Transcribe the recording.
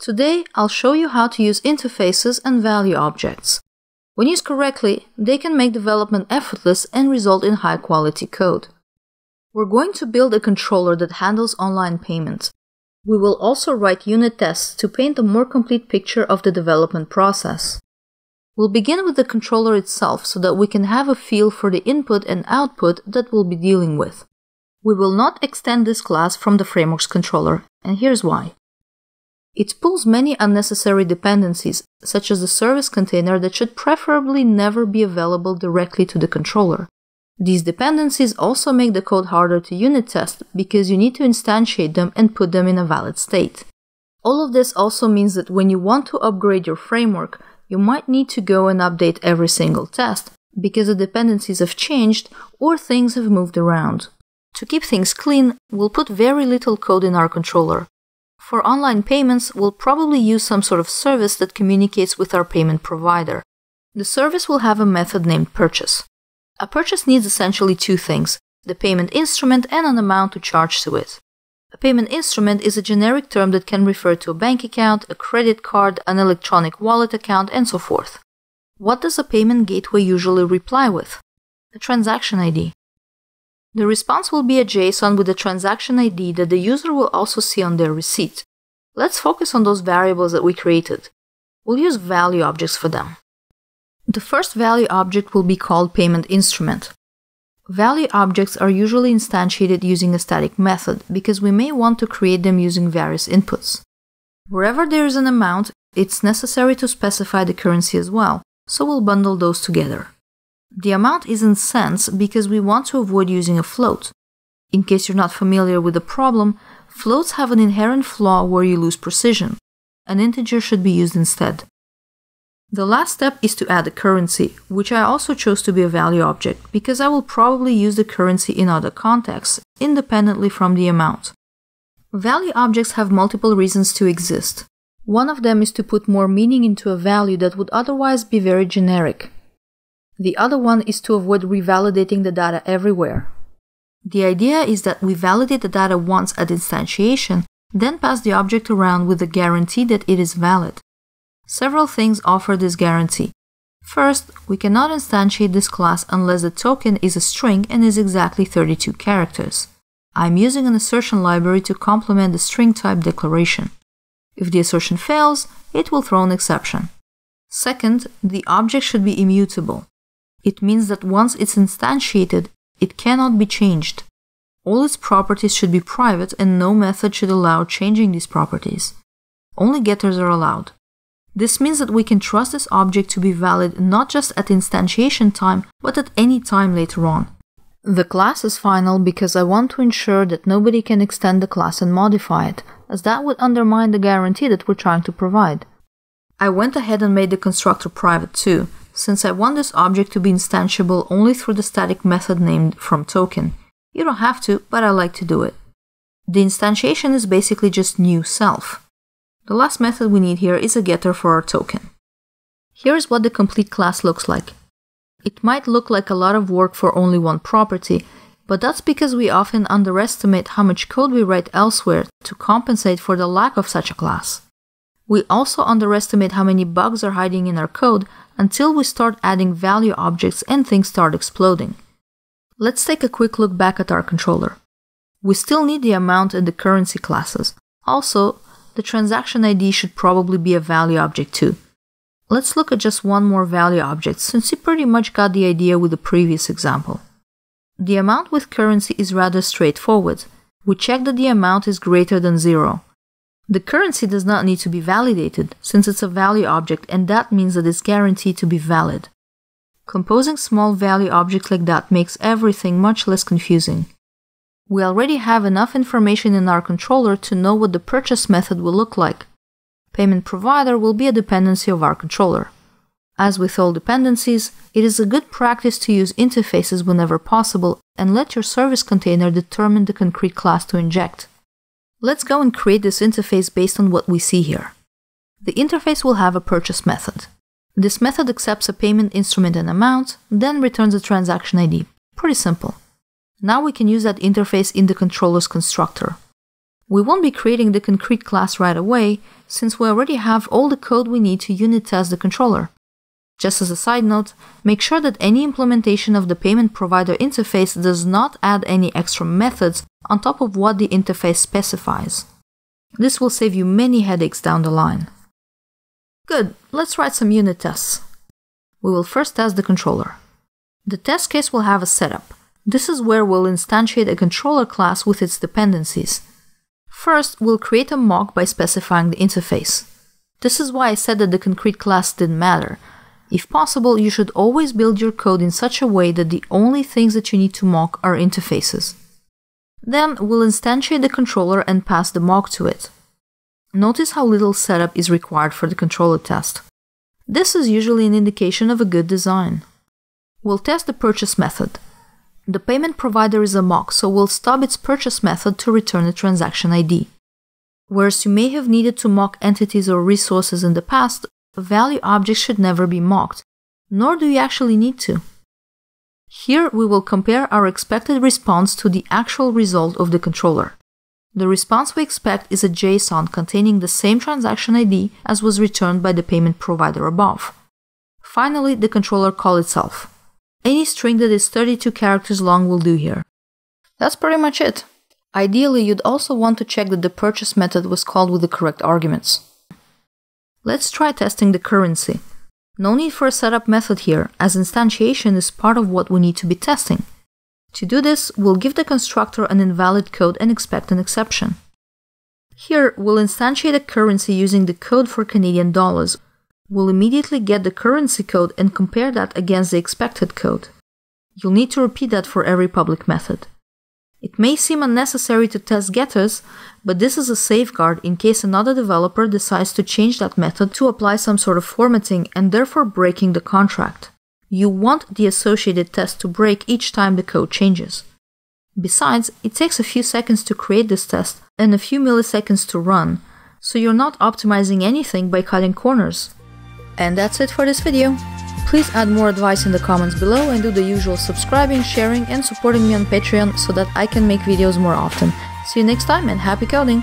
Today, I'll show you how to use interfaces and value objects. When used correctly, they can make development effortless and result in high quality code. We're going to build a controller that handles online payments. We will also write unit tests to paint a more complete picture of the development process. We'll begin with the controller itself so that we can have a feel for the input and output that we'll be dealing with. We will not extend this class from the framework's controller, and here's why. It pulls many unnecessary dependencies, such as the service container that should preferably never be available directly to the controller. These dependencies also make the code harder to unit test because you need to instantiate them and put them in a valid state. All of this also means that when you want to upgrade your framework, you might need to go and update every single test because the dependencies have changed or things have moved around. To keep things clean, we'll put very little code in our controller. For online payments, we'll probably use some sort of service that communicates with our payment provider. The service will have a method named purchase. A purchase needs essentially two things the payment instrument and an amount to charge to it. A payment instrument is a generic term that can refer to a bank account, a credit card, an electronic wallet account, and so forth. What does a payment gateway usually reply with? A transaction ID. The response will be a JSON with a transaction ID that the user will also see on their receipt. Let's focus on those variables that we created. We'll use value objects for them. The first value object will be called payment instrument. Value objects are usually instantiated using a static method because we may want to create them using various inputs. Wherever there is an amount, it's necessary to specify the currency as well, so we'll bundle those together. The amount is in cents because we want to avoid using a float. In case you're not familiar with the problem, floats have an inherent flaw where you lose precision. An integer should be used instead. The last step is to add a currency, which I also chose to be a value object because I will probably use the currency in other contexts, independently from the amount. Value objects have multiple reasons to exist. One of them is to put more meaning into a value that would otherwise be very generic. The other one is to avoid revalidating the data everywhere. The idea is that we validate the data once at instantiation, then pass the object around with the guarantee that it is valid. Several things offer this guarantee. First, we cannot instantiate this class unless the token is a string and is exactly 32 characters. I'm using an assertion library to complement the string type declaration. If the assertion fails, it will throw an exception. Second, the object should be immutable. It means that once it's instantiated, it cannot be changed. All its properties should be private and no method should allow changing these properties. Only getters are allowed. This means that we can trust this object to be valid not just at instantiation time, but at any time later on. The class is final because I want to ensure that nobody can extend the class and modify it, as that would undermine the guarantee that we're trying to provide. I went ahead and made the constructor private too, since I want this object to be instantiable only through the static method named from token. You don't have to, but I like to do it. The instantiation is basically just new self. The last method we need here is a getter for our token. Here's what the complete class looks like. It might look like a lot of work for only one property, but that's because we often underestimate how much code we write elsewhere to compensate for the lack of such a class. We also underestimate how many bugs are hiding in our code until we start adding value objects and things start exploding. Let's take a quick look back at our controller. We still need the amount and the currency classes. Also, the transaction ID should probably be a value object too. Let's look at just one more value object since you pretty much got the idea with the previous example. The amount with currency is rather straightforward. We check that the amount is greater than zero. The currency does not need to be validated since it's a value object and that means that it's guaranteed to be valid. Composing small value objects like that makes everything much less confusing we already have enough information in our controller to know what the purchase method will look like. Payment provider will be a dependency of our controller. As with all dependencies, it is a good practice to use interfaces whenever possible and let your service container determine the concrete class to inject. Let's go and create this interface based on what we see here. The interface will have a purchase method. This method accepts a payment instrument and amount, then returns a transaction ID. Pretty simple. Now we can use that interface in the controller's constructor. We won't be creating the concrete class right away, since we already have all the code we need to unit test the controller. Just as a side note, make sure that any implementation of the payment provider interface does not add any extra methods on top of what the interface specifies. This will save you many headaches down the line. Good, let's write some unit tests. We will first test the controller. The test case will have a setup. This is where we'll instantiate a controller class with its dependencies. First, we'll create a mock by specifying the interface. This is why I said that the concrete class didn't matter. If possible, you should always build your code in such a way that the only things that you need to mock are interfaces. Then we'll instantiate the controller and pass the mock to it. Notice how little setup is required for the controller test. This is usually an indication of a good design. We'll test the purchase method. The payment provider is a mock, so we'll stub its purchase method to return a transaction ID. Whereas you may have needed to mock entities or resources in the past, value objects should never be mocked, nor do you actually need to. Here we will compare our expected response to the actual result of the controller. The response we expect is a JSON containing the same transaction ID as was returned by the payment provider above. Finally, the controller call itself. Any string that is 32 characters long will do here. That's pretty much it. Ideally, you'd also want to check that the purchase method was called with the correct arguments. Let's try testing the currency. No need for a setup method here, as instantiation is part of what we need to be testing. To do this, we'll give the constructor an invalid code and expect an exception. Here, we'll instantiate a currency using the code for Canadian dollars, We'll immediately get the currency code and compare that against the expected code. You'll need to repeat that for every public method. It may seem unnecessary to test getters, but this is a safeguard in case another developer decides to change that method to apply some sort of formatting and therefore breaking the contract. You want the associated test to break each time the code changes. Besides, it takes a few seconds to create this test and a few milliseconds to run, so you're not optimizing anything by cutting corners. And that's it for this video. Please add more advice in the comments below and do the usual subscribing, sharing and supporting me on Patreon so that I can make videos more often. See you next time and happy coding!